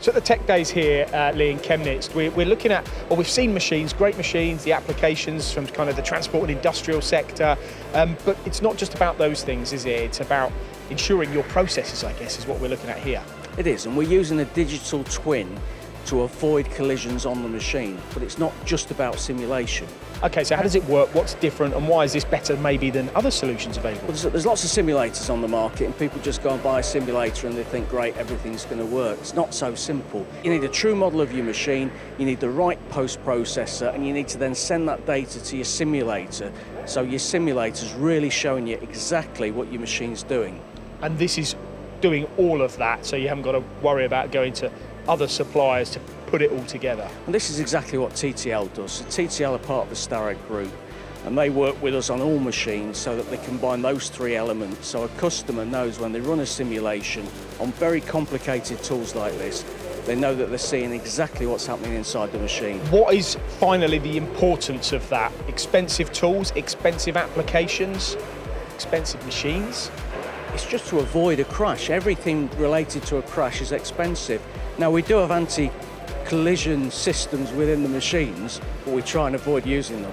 So at the Tech Days here, uh, Lee in Chemnitz, we're, we're looking at, well, we've seen machines, great machines, the applications from kind of the transport and industrial sector, um, but it's not just about those things, is it? It's about ensuring your processes, I guess, is what we're looking at here. It is, and we're using a digital twin to avoid collisions on the machine, but it's not just about simulation. Okay, so how does it work? What's different, and why is this better maybe than other solutions available? Well, there's, there's lots of simulators on the market, and people just go and buy a simulator and they think, great, everything's going to work. It's not so simple. You need a true model of your machine, you need the right post processor, and you need to then send that data to your simulator. So your simulator's really showing you exactly what your machine's doing. And this is doing all of that, so you haven't got to worry about going to other suppliers to put it all together. And this is exactly what TTL does. TTL are part of the Starrag Group and they work with us on all machines so that they combine those three elements so a customer knows when they run a simulation on very complicated tools like this they know that they're seeing exactly what's happening inside the machine. What is finally the importance of that? Expensive tools, expensive applications, expensive machines? It's just to avoid a crash. Everything related to a crash is expensive. Now we do have anti-collision systems within the machines, but we try and avoid using them.